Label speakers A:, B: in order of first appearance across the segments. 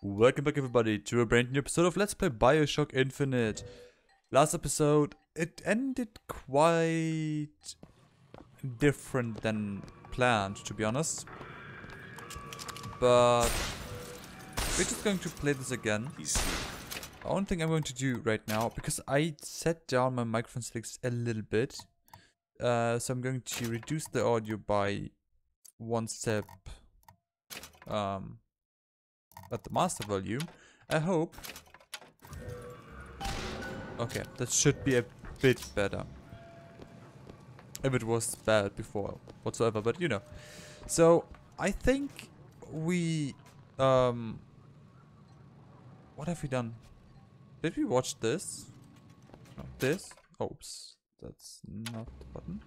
A: Welcome back everybody to a brand new episode of Let's Play Bioshock Infinite. Last episode, it ended quite different than planned, to be honest. But we're just going to play this again. The only thing I'm going to do right now, because I set down my microphone sticks a little bit, uh, so I'm going to reduce the audio by one step um, at the master volume. I hope. Okay, that should be a bit better. If it was bad before whatsoever, but you know. So, I think we... Um, what have we done? Did we watch this? No, this? Oops. That's not the button.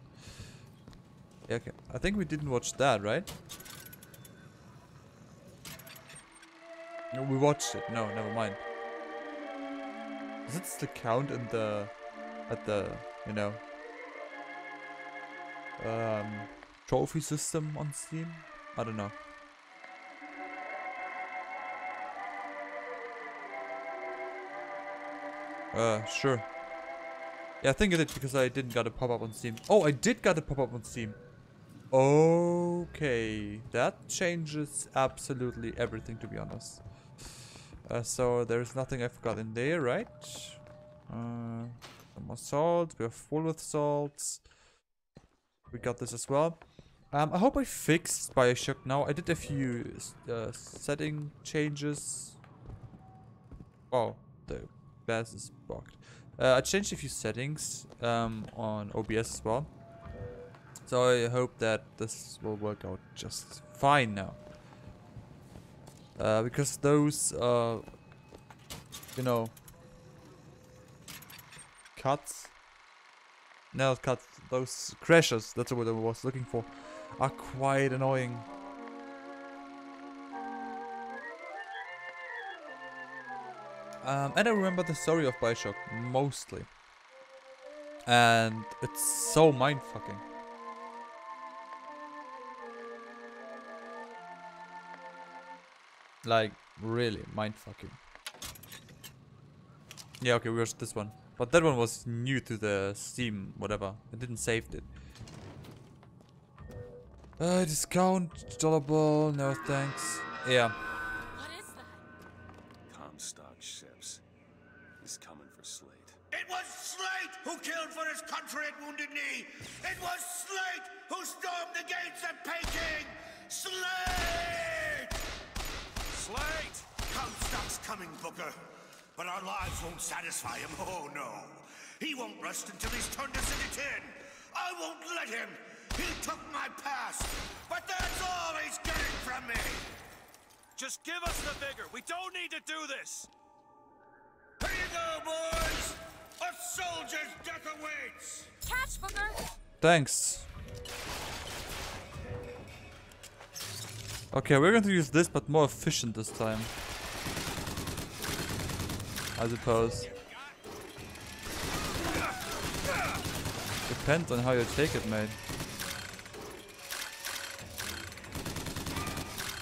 A: Okay. I think we didn't watch that, right? No, we watched it. No, never mind. Is it still count in the... At the, you know... Um, trophy system on Steam? I don't know. Uh, sure. Yeah, I think it did because I didn't got a pop-up on Steam. Oh, I did got a pop-up on Steam. Okay, that changes absolutely everything to be honest. Uh, so there's nothing I forgot in there, right? Uh, some more salt. We are full with salts. We got this as well. Um, I hope I fixed Bioshock now. I did a few uh, setting changes. Oh, the base is bugged. Uh, I changed a few settings um, on OBS as well. So I hope that this will work out just fine now. Uh, because those, uh, you know, cuts, no cuts, those crashes, that's what I was looking for, are quite annoying. Um, and I remember the story of Bioshock, mostly. And it's so mindfucking. Like, really, mind fucking. Yeah, okay, we watched this one. But that one was new to the Steam, whatever. It didn't save it. Uh, discount, dollar bill, no thanks. Yeah.
B: Catch!
A: Thanks. Okay, we're going to use this, but more efficient this time. I suppose. Depends on how you take it, mate.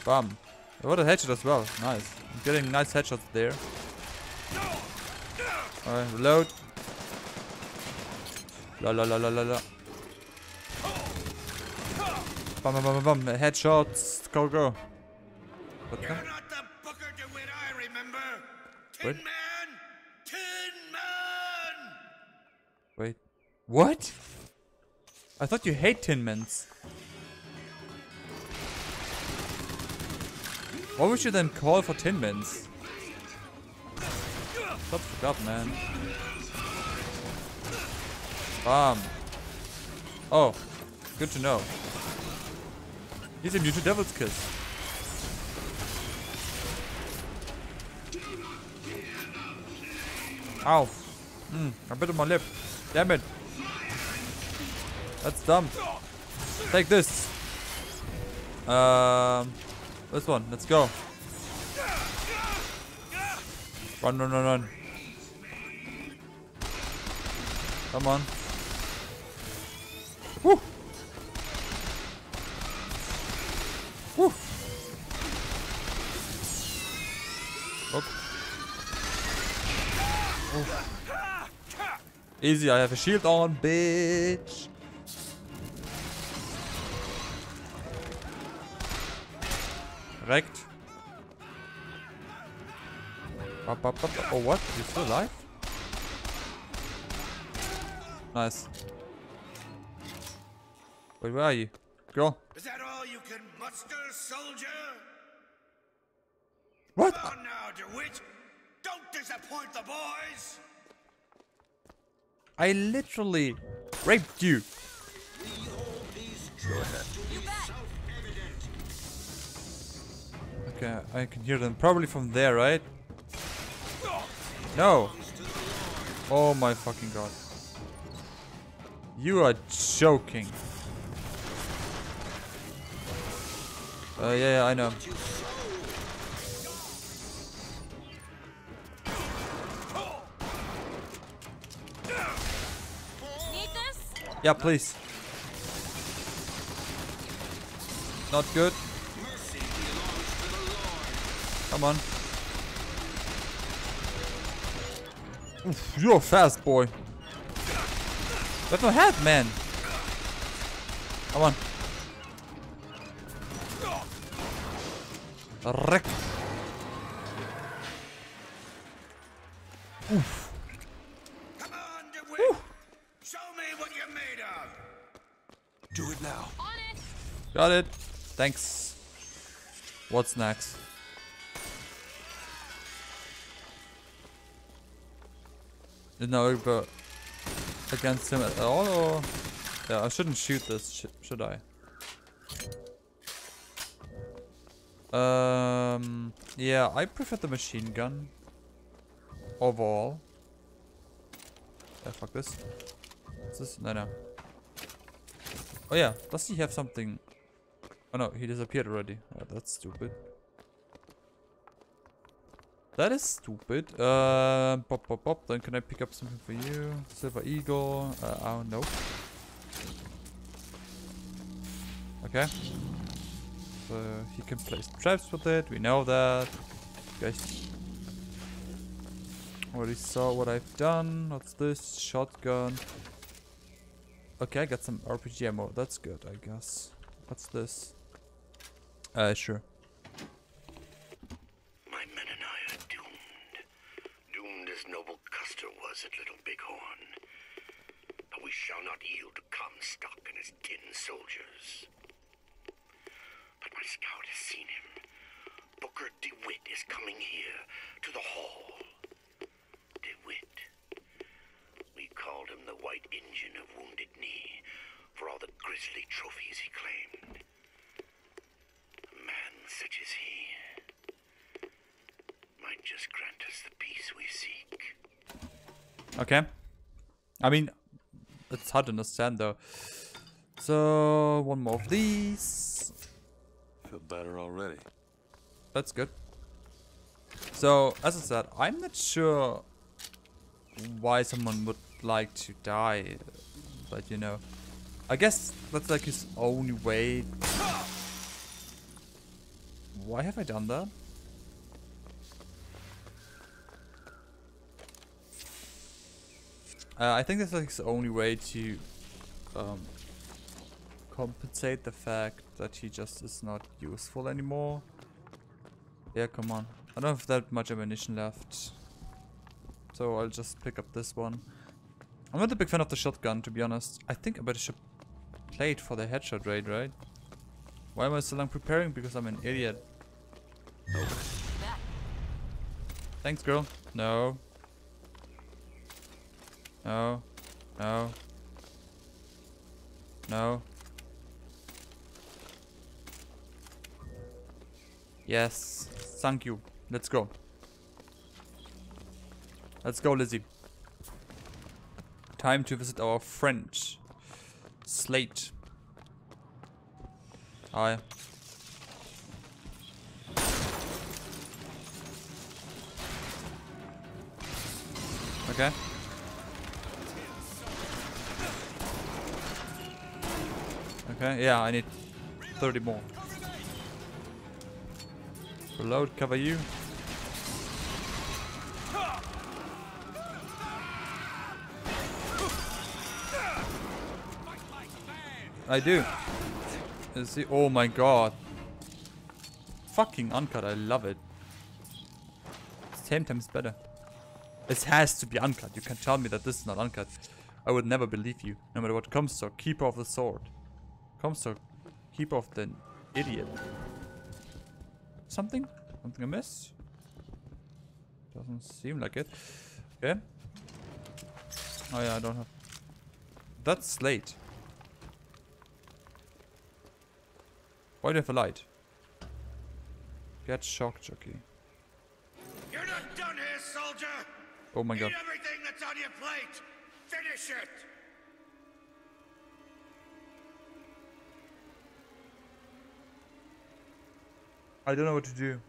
A: Bam. What a headshot as well. Nice. I'm getting nice headshots there. Alright, reload. La la la la la la. Bam bam bam bam bam. Headshots. Go go. What?
C: You're not the Booker DeWitt I remember. Tin
A: What?
C: Man! Tin Man!
A: Wait. What? I thought you hate Tin Mans. Why would you then call for Tin Mans? Stop up, man. Bam. Oh, good to know. He's immune to Devil's Kiss. Ow. Mm, I bit on my lip. Damn it. That's dumb. Take this. Um, this one. Let's go. Run, run, run, run. Come on. Easy, I have a shield on, bitch. Wrecked. Up, up, up. Oh, what? You still alive? Nice. Wait, where are you? Girl.
C: Is that all you can muster, soldier?
A: What?
C: Oh, now, DeWitt. Don't disappoint the boys.
A: I literally raped you. Okay, I can hear them probably from there, right? No. Oh my fucking god. You are joking. Uh, yeah, yeah, I know. Yeah, please. Not good. Come on. Oof, you're fast, boy. With no head, man. Come on. Wreck. Thanks. What's next? No, but against him at all, or yeah, I shouldn't shoot this, sh should I? Um, yeah, I prefer the machine gun overall. Yeah, fuck this. What's this? No, no. Oh yeah, does he have something? Oh no, he disappeared already. Oh, that's stupid. That is stupid. Uh, pop, pop, pop. Then can I pick up something for you? Silver Eagle. Uh, oh, no. Okay. So he can place traps with it. We know that. You guys already saw what I've done. What's this? Shotgun. Okay, I got some RPG ammo. That's good, I guess. What's this? Uh, sure.
C: My men and I are doomed. Doomed as noble Custer was at Little Bighorn. But we shall not yield to Comstock and his tin soldiers. But my scout has seen him. Booker DeWitt is coming here to the hall. DeWitt. We called him the White Injun of Wounded Knee for all the grisly trophies he claimed. A man such as he might just grant us the peace we seek.
A: Okay. I mean, it's hard to understand though. So, one more of these.
D: Feel better already.
A: That's good. So, as I said, I'm not sure why someone would like to die. But, you know, I guess that's like his only way. Why have I done that? Uh, I think that's like the only way to um, compensate the fact that he just is not useful anymore. Yeah, come on. I don't have that much ammunition left. So I'll just pick up this one. I'm not a big fan of the shotgun, to be honest. I think I better should play it for the headshot rate, right? Why am I still preparing? Because I'm an idiot. Thanks, girl. No. No. No. No. Yes. Thank you. Let's go. Let's go, Lizzie. Time to visit our friend. Slate. Hi. Okay. Okay, yeah, I need 30 more. Reload, cover you. I do. Let's see. Oh my god. Fucking uncut, I love it. It's ten times better. It has to be uncut. You can tell me that this is not uncut. I would never believe you, no matter what comes to Keeper of the Sword. Comes to Keep off the idiot. Something? Something amiss? Doesn't seem like it. Okay. Oh yeah, I don't have... That's slate. Why do you have a light? Get shock jockey.
C: You're not done here, soldier!
A: Oh my god.
C: Eat everything that's on your plate! Finish it!
A: I don't know what to do.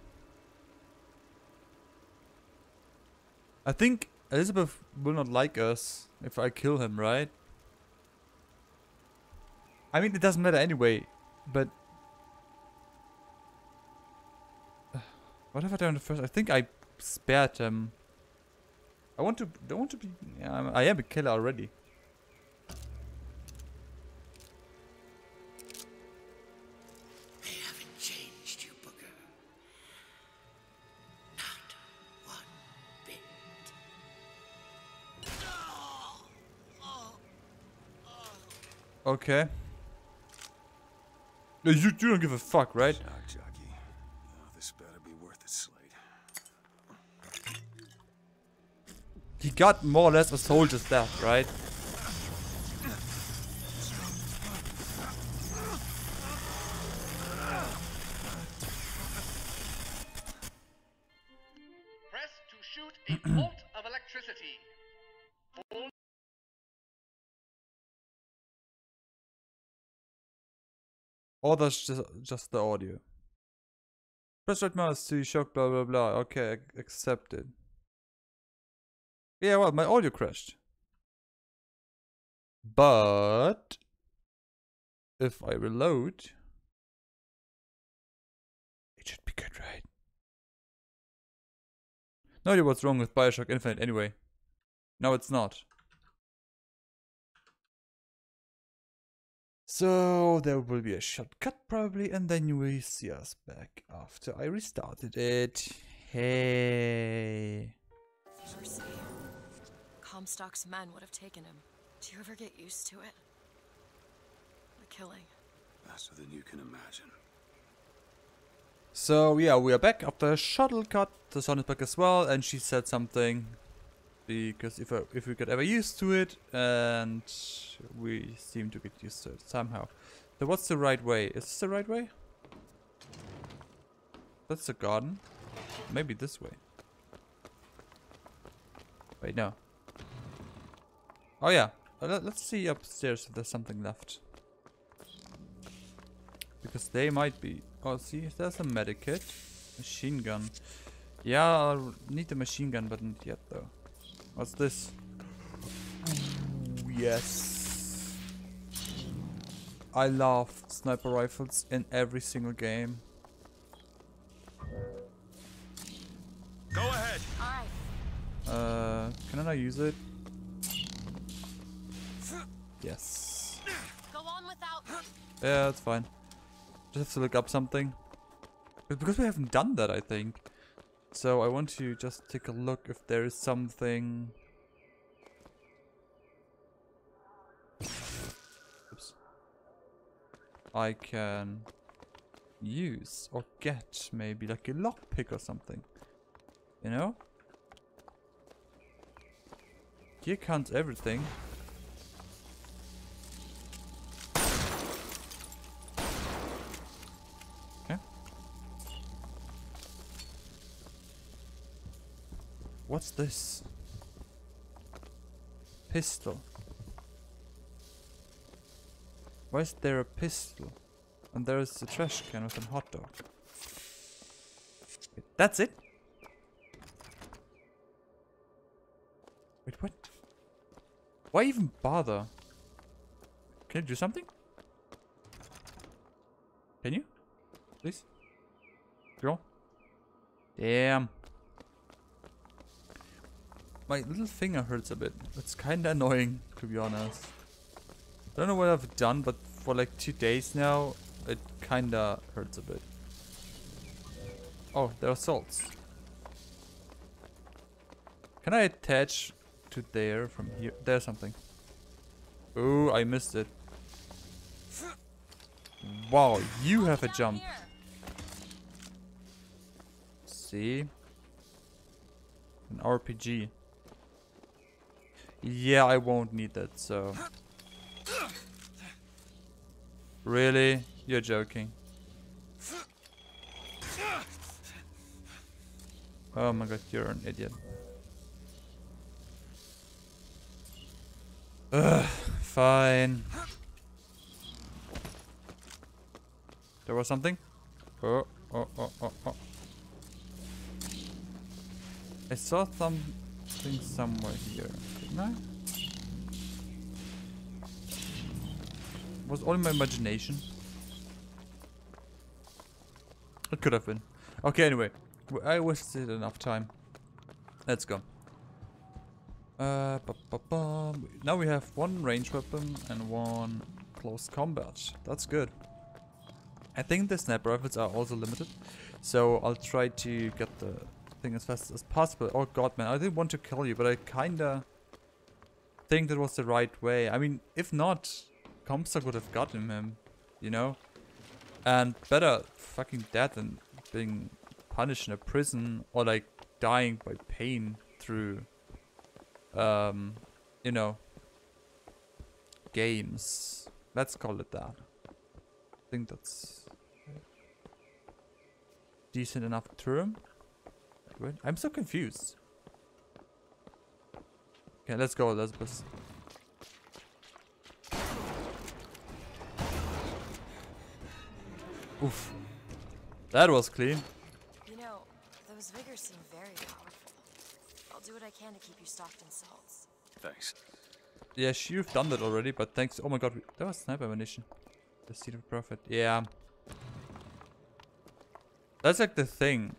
A: I think Elizabeth will not like us if I kill him, right? I mean, it doesn't matter anyway, but... What have I done first? I think I spared him. I want to... don't want to be... Yeah, I am a killer already. Okay. No, You, you don't give a fuck, right?
D: Shock jockey. Oh, this better be worth it, Slate.
A: He got more or less a soldier's death, right? Or that's just, just the audio. Press right mouse to shock blah blah blah. Okay, ac- accepted. Yeah, well, my audio crashed. But if I reload, it should be good, right? No idea what's wrong with Bioshock Infinite anyway. No, it's not. So there will be a shortcut probably, and then you will see us back after I restarted it. Hey.
B: Mercy. Comstock's men would have taken him. Do you ever get used to it? The killing.
D: Faster than you can imagine.
A: So yeah, we are back after a shuttle cut. The sun is back as well, and she said something because if I, if we get ever used to it, and we seem to get used to it somehow. So what's the right way? Is this the right way? That's the garden. Maybe this way. Wait, no. Oh yeah. Uh, let- Let's see upstairs if there's something left. Because they might be. Oh, see, there's a medikit. Machine gun. Yeah, I'll need the machine gun, but not yet though. What's this? Ooh, yes. I love sniper rifles in every single game.
D: Go ahead.
A: Uh, can I not use it? Yes.
B: Go on without.
A: Yeah, that's fine. Just have to look up something. Because we haven't done that, I think. So I want to just take a look if there is something. Oops. I can use or get maybe like a lockpick or something. You know? Here counts everything. What's this? Pistol. Why is there a pistol? And there is a trash can with a hot dog. That's it? Wait, what? Why even bother? Can you do something? Can you? Please? Girl? Damn. My little finger hurts a bit. It's kinda annoying, to be honest. I don't know what I've done, but for like two days now, it kinda hurts a bit. Oh, there are salts. Can I attach to there from here? There's something. Oh, I missed it. Wow, you have a jump. See? An RPG. Yeah, I won't need that, so... Really? You're joking. Oh my god, you're an idiot. Ugh, fine. There was something? Oh, oh, oh, oh, oh. I saw something somewhere here, didn't Was all in my imagination? It could have been. Okay, anyway. I wasted enough time. Let's go. Uh, ba -ba -bum. Now we have one range weapon and one close combat. That's good. I think the sniper rifles are also limited, so I'll try to get the thing as fast as possible. Oh god, man, I didn't want to kill you, but I kinda think that was the right way. I mean, if not, Comstock would have gotten him, you know? And better fucking dead than being punished in a prison or like dying by pain through, um, you know, games. Let's call it that. I think that's decent enough term. I'm so confused. Okay, let's go, Elizabeth. Oof. That was clean.
B: You know, those vigors seem very powerful. I'll do what I can to keep you stocked in salts.
D: Thanks.
A: Yeah, you've done that already, but thanks. Oh my god, that was sniper ammunition. The seed of prophet. Yeah. That's like the thing.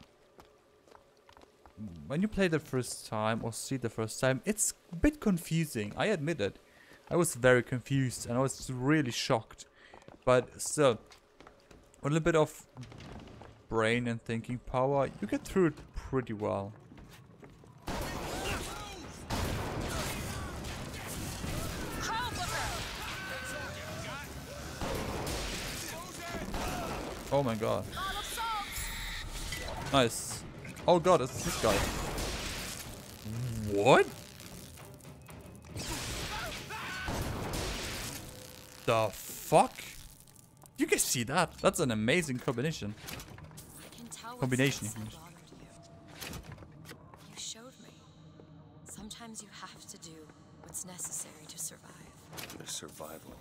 A: When you play the first time or see the first time, it's a bit confusing. I admit it. I was very confused and I was really shocked. But still, a little bit of brain and thinking power, you get through it pretty well. Oh my god. Nice. Oh god, it's this guy. What? The fuck? You can see that. That's an amazing combination.
B: I can tell
A: Combination, you
B: you. You showed me. Sometimes you have to do what's necessary to survive.
E: There's survival,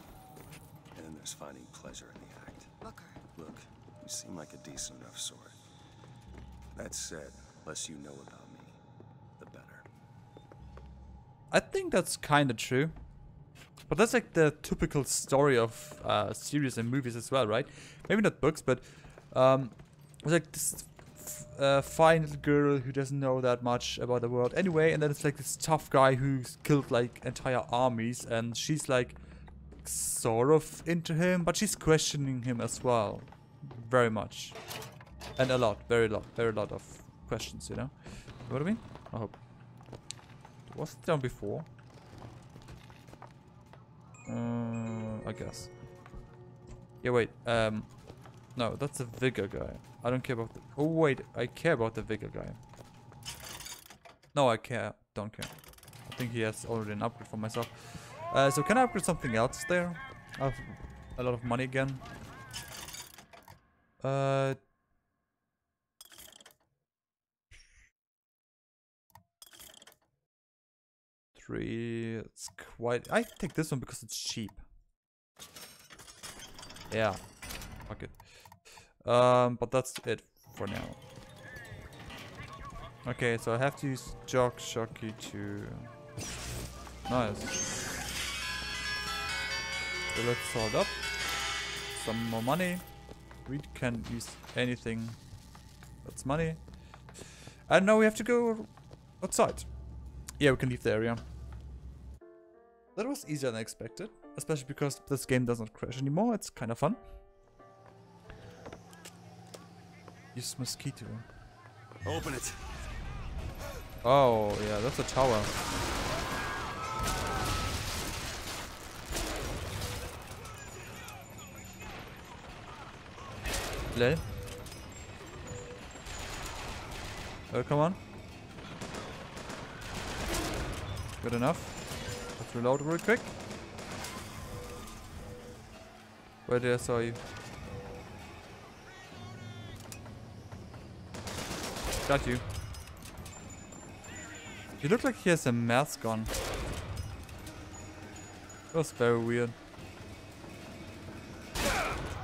E: and then there's finding pleasure in the act.
B: Booker,
E: Look, you seem like a decent enough sort. That said, less you know about me, the better.
A: I think that's kind of true. But that's like the typical story of uh, series and movies as well, right? Maybe not books, but um, it's like this uh, fine little girl who doesn't know that much about the world anyway, and then it's like this tough guy who's killed like entire armies, and she's like sort of into him, but she's questioning him as well, very much, and a lot, very lot, very lot of questions, you know. You know what I mean? I hope. Was it done before? Uh, I guess. Yeah, wait. Um, no, that's a Vigor guy. I don't care about the. Oh wait, I care about the Vigor guy. No, I care. Don't care. I think he has already an upgrade for myself. Uh, so can I upgrade something else there? I have a lot of money again. Uh. Three. It's quite. I take this one because it's cheap. Yeah. Fuck it. Um, but that's it for now. Okay, so I have to use Jock Shocky to. Nice. So let's sort up. Some more money. We can use anything that's money. And now we have to go outside. Yeah, we can leave the area. That was easier than expected. especially because this game doesn't crash anymore. It's kind of fun. Use mosquito.
E: Open it.
A: Oh, yeah, that's a tower. Lel. Oh, come on. Good enough. Let's reload real quick. Where did I saw you? Got you. You look like he has a mask on. That was very weird.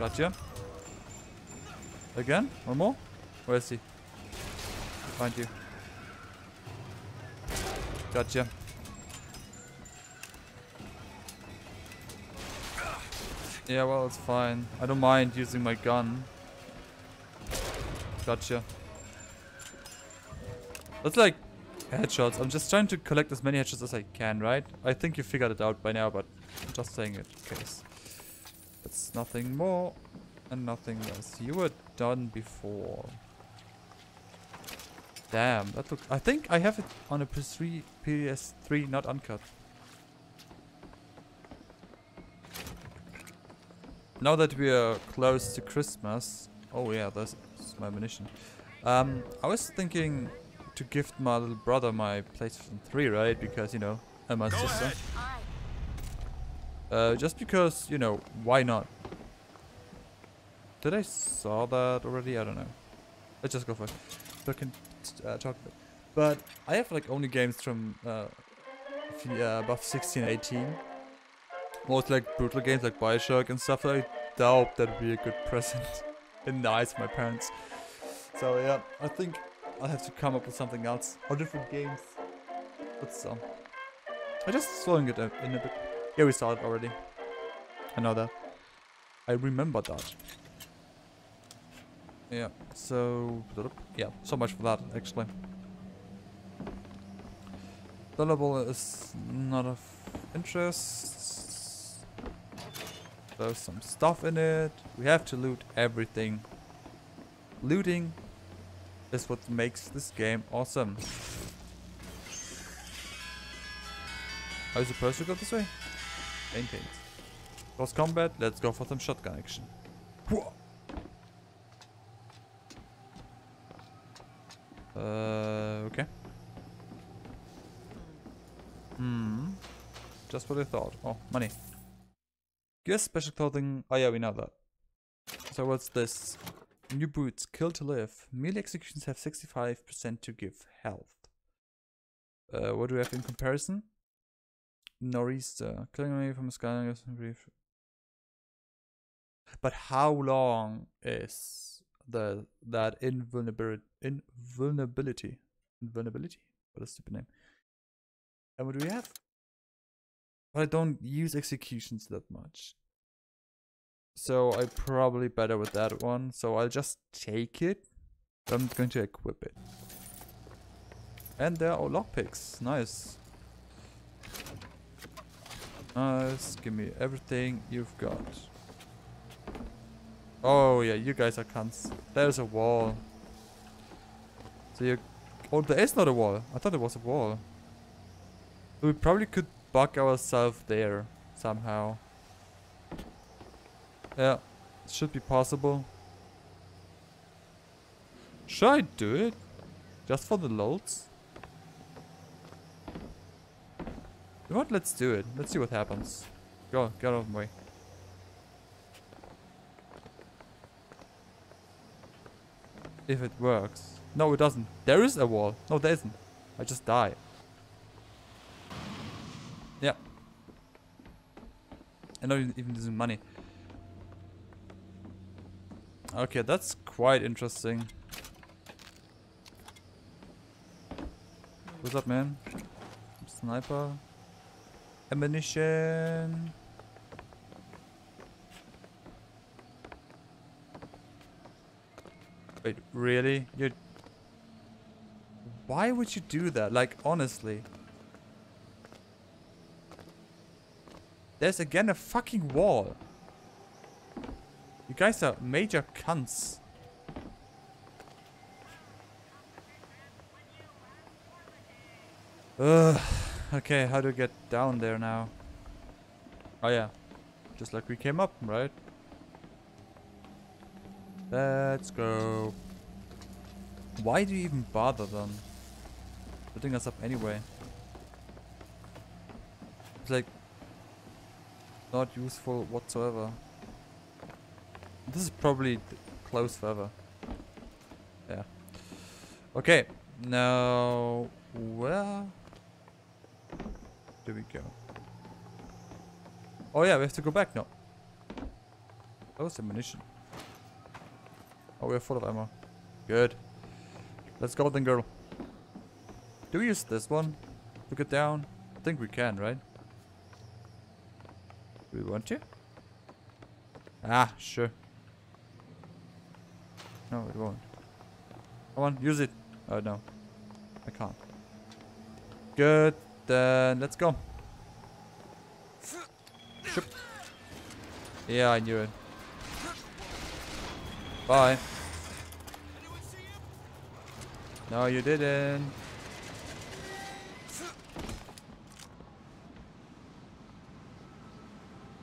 A: Gotcha. Again? One more? Where is he? Find you. Gotcha. Yeah, well, it's fine. I don't mind using my gun. Gotcha. That's like headshots. I'm just trying to collect as many headshots as I can, right? I think you figured it out by now, but I'm just saying it in case. It's nothing more and nothing less. You were done before. Damn, that look. I think I have it on a PS3, PS3, not uncut. Now that we are close to Christmas, oh yeah, that's my ammunition. Um, I was thinking to gift my little brother my PlayStation 3, right? Because you know, I'm sister. Uh, just because, you know, why not? Did I saw that already? I don't know. Let's just go for it. So I can uh, talk about But I have like only games from uh, uh, above 16, 18. Most like brutal games like Bioshock and stuff. I doubt that'd be a good present eyes of my parents. So yeah, I think I'll have to come up with something else. Or different games. But so. I'm just throwing it in a bit. Yeah, we saw it already. I know that. I remember that. Yeah, so... Yeah, so much for that, actually. The level is not of interest. There's some stuff in it. We have to loot everything. Looting is what makes this game awesome. Are you supposed to go this way? Paintings. Close combat, let's go for some shotgun action. Whoa. Uh, okay. Hmm. Just what I thought. Oh, money. Yes, special clothing. Oh yeah, we know that. So what's this? New boots. Kill to live. Melee executions have 65% to give health. Uh, what do we have in comparison? Nor'easter. Killing away from a sky. brief. But how long is the that invulnerability? Invulnerability. Invulnerability. What a stupid name. And what do we have? But I don't use executions that much. So I probably better with that one. So I'll just take it. I'm going to equip it. And there are lockpicks. Nice. Nice. Give me everything you've got. Oh yeah, you guys are cunts. There's a wall. So you... Oh, there is not a wall. I thought there was a wall. We probably could bug ourselves there somehow. Yeah, it should be possible. Should I do it? Just for the loads? You know what? Let's do it. Let's see what happens. Go, get out of my way. If it works. No, it doesn't. There is a wall. No, there isn't. I just die. Yeah. I'm not even using money. Okay, that's quite interesting. What's up, man? Sniper. Ammunition. Wait, really? You Why would you do that? Like, honestly. There's again a fucking wall. You guys are major cunts. Ugh. Okay, how do I get down there now? Oh yeah. Just like we came up, right? Let's go. Why do you even bother then? Putting us up anyway. It's like not useful whatsoever. This is probably closed forever. Yeah. Okay. Now where do we go? Oh yeah, we have to go back now. That was ammunition. Oh, we're full of ammo. Good. Let's go then, girl. Do we use this one to get down? I think we can, right? We want to? Ah, sure. No, we won't. Come on, use it. Oh, no. I can't. Good. Then let's go. Shoop. Yeah, I knew it. Bye. No, you didn't.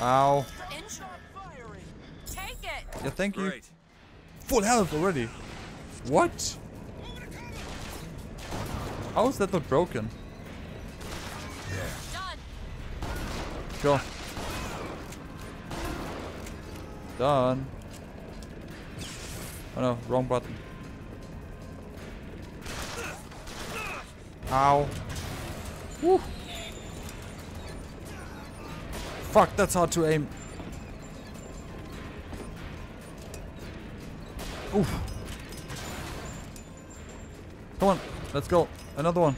A: Ow.
B: Take it!
A: Yeah, thank you.
D: Great.
A: Full health already. What? How is that not broken?
B: Done!
A: Done. Oh no, wrong button. Ow. Woo. Fuck, that's hard to aim. Oof. Come on, let's go. Another one.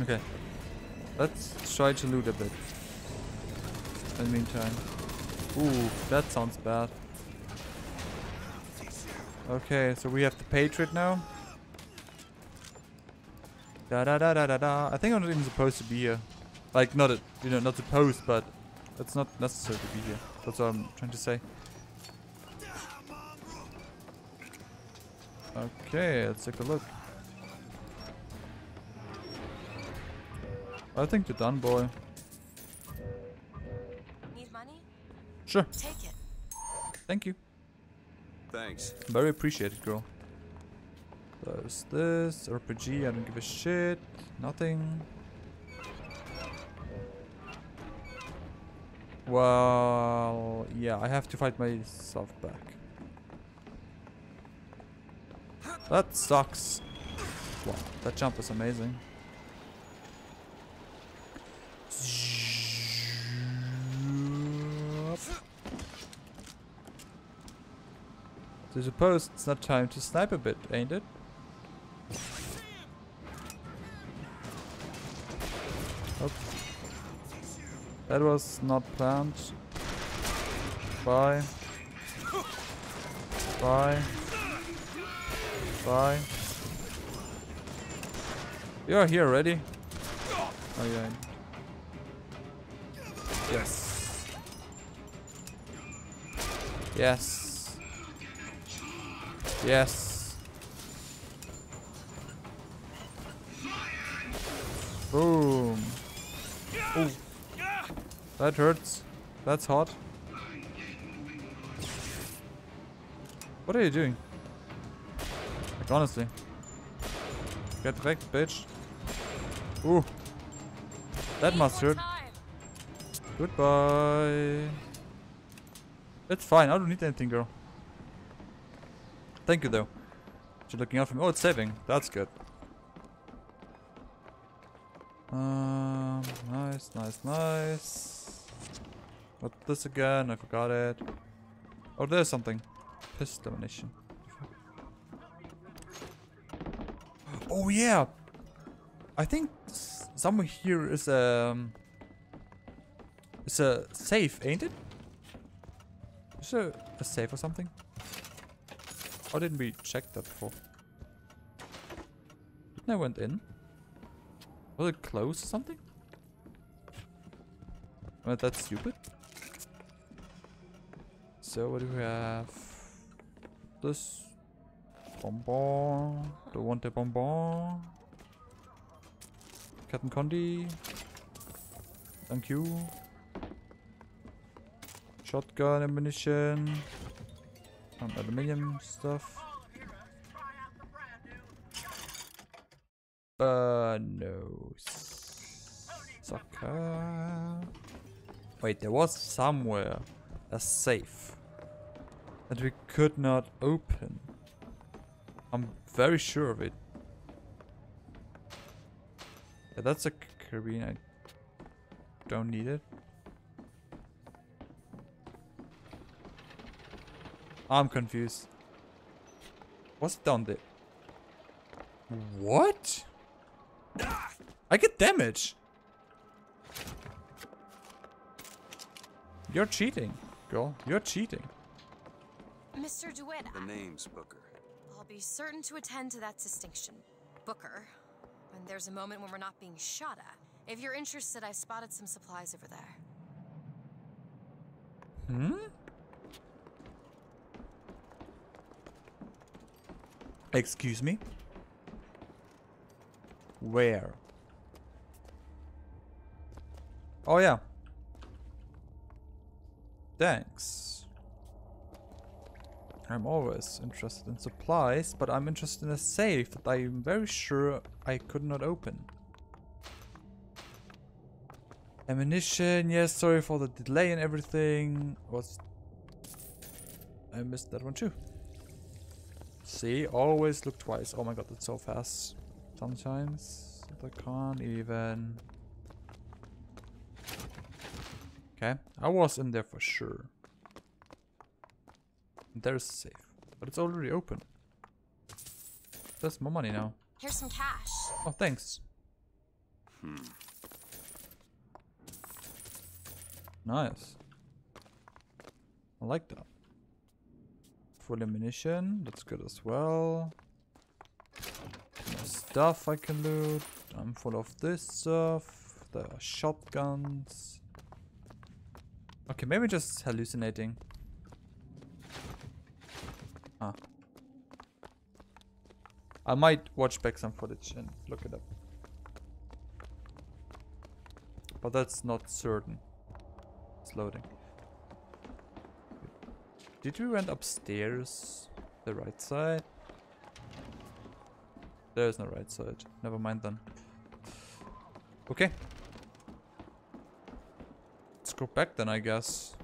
A: Okay. Let's try to loot a bit. In the meantime. Ooh, that sounds bad. Okay, so we have the Patriot now. Da da da da da da. I think I'm not even supposed to be here. Like, not, a, you know, not supposed, but it's not necessary to be here. That's what I'm trying to say. Okay, let's take a look. I think you're done, boy.
B: Need money?
A: Sure,
B: Take it.
A: thank you.
E: Thanks.
A: Very appreciated, girl. There's this RPG. I don't give a shit. Nothing. Well, yeah, I have to fight myself back. That sucks. Wow, that jump is amazing. So suppose it's not time to snipe a bit, ain't it? That was not planned. Bye. Bye. Bye. You're here already? Oh yeah. Yes. Yes. Yes. Boom. Ooh. That hurts. That's hot. What are you doing? Like honestly. Get back, bitch. Ooh. That must hurt. Goodbye. It's fine. I don't need anything, girl. Thank you, though. You're looking out for me. Oh, it's saving. That's good. Um, nice, nice, nice. What's this again? I forgot it. Oh, there's something. Pistol ammunition. Oh yeah. I think somewhere here is a um, is a safe, ain't it? Is there a safe or something? Or didn't we check that before? Didn't I went in? Was it closed or something? Well, that's stupid. So what do we have? This bonbon. Don't want the bonbon. Captain Condi. Thank you. Shotgun ammunition. Some aluminium stuff. Uh, no. Sucker. Wait, there was somewhere a safe that we could not open. I'm very sure of it. Yeah, that's a carabine. I don't need it. I'm confused. What's down there? What? I get damage. You're cheating, girl. You're cheating.
B: Mr. DeWitt,
E: The name's Booker.
B: I'll be certain to attend to that distinction. Booker, when there's a moment when we're not being shot at. If you're interested, I spotted some supplies over there.
A: Hmm? Excuse me? Where? Oh yeah. Thanks. I'm always interested in supplies, but I'm interested in a safe that I'm very sure I could not open. Ammunition, yes, sorry for the delay and everything. Was I missed that one too. See, always look twice. Oh my god, that's so fast. Sometimes I can't even. Okay, I was in there for sure. There's a safe, but it's already open. There's more money now.
B: Here's some cash.
A: Oh, thanks. Hmm. Nice. I like that. Full ammunition, that's good as well. More stuff I can loot. I'm full of this stuff. There are shotguns. Okay, maybe just hallucinating. Ah. I might watch back some footage and look it up. But that's not certain. It's loading. Did we went upstairs? The right side? There's no right side. Never mind then. Okay. Let's go back then, I guess.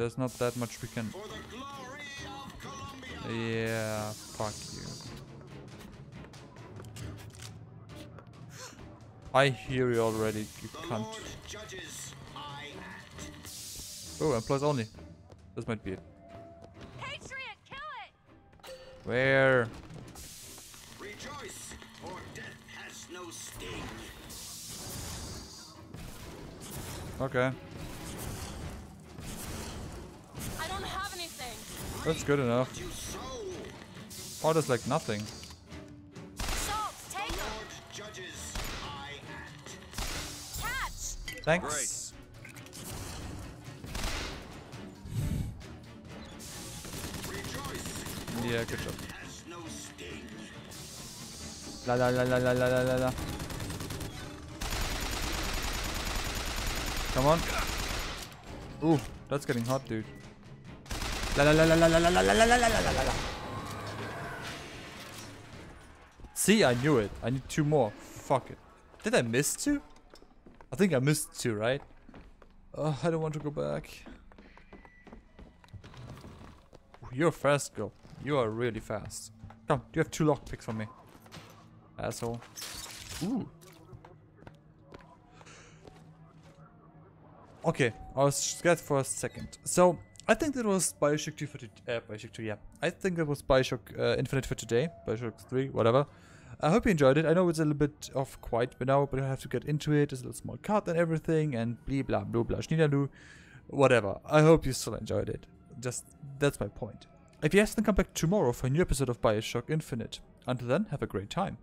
A: There's not that much we can... Yeah, fuck you. I hear you already, you cunt. Oh, employees only. This might be it.
B: Patriot, kill it!
A: Where?
C: Rejoice, for death has no sting.
A: Okay, That's good enough. Oh, that's like nothing. Thanks. Yeah, good job. La la la la la la la la. Come on. Ooh, that's getting hot, dude. La la la la la la la la la la la la la la la. See, I knew it. I need two more. Fuck it. Did I miss two? I think I missed two, right? Oh, I don't want to go back. you're fast, girl. You are really fast. Come, you have two lockpicks for me. Asshole. Ooh. Okay, I was scared for a second. So, I think that was Bioshock 2 for today. Uh, Bioshock 2, yeah. I think that was Bioshock uh, Infinite for today. Bioshock 3, whatever. I hope you enjoyed it. I know it's a little bit of quiet but now, but I have to get into it. There's a little small cut and everything, and blah blah blah blah schnidalu. Whatever. I hope you still enjoyed it. Just, that's my point. If yes, then come back tomorrow for a new episode of Bioshock Infinite. Until then, have a great time.